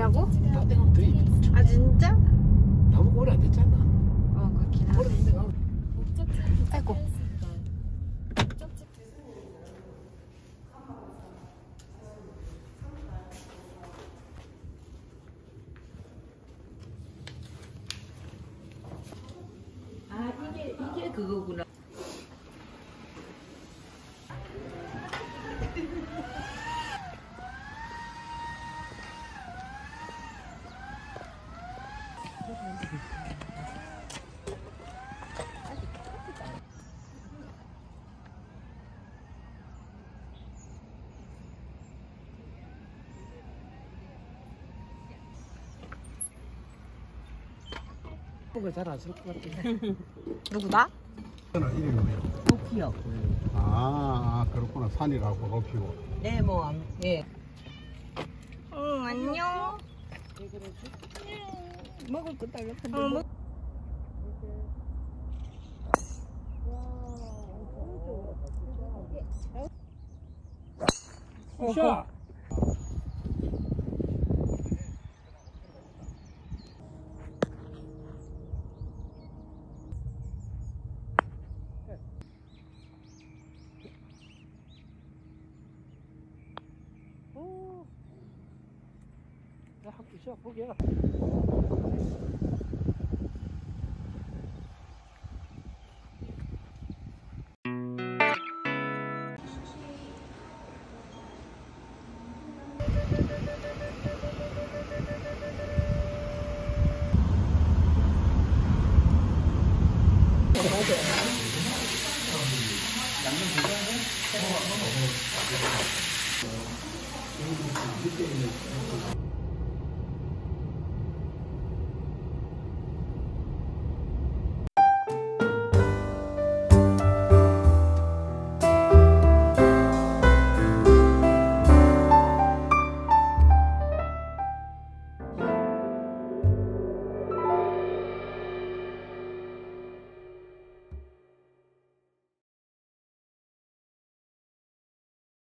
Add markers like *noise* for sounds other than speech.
앞 아니라고? 딴데 가면 더 있는 아 진짜? 너무 오래 안 됐잖아. 어 그렇긴 하네 오래 아이고. 아 이게 이게 그거구나 뭔가 잘안 쓸 것 같아. *laughs* 누구다? 이름이 뭐예요? 높이요. 아, 아, 그렇구나. 산이라고 높이고. 네, 뭐, 안- 예. 응 안녕 먹을 거 달라고. 어, 뭐... 샤! 야, 학교 시작 포기야 양념 괜찮은데?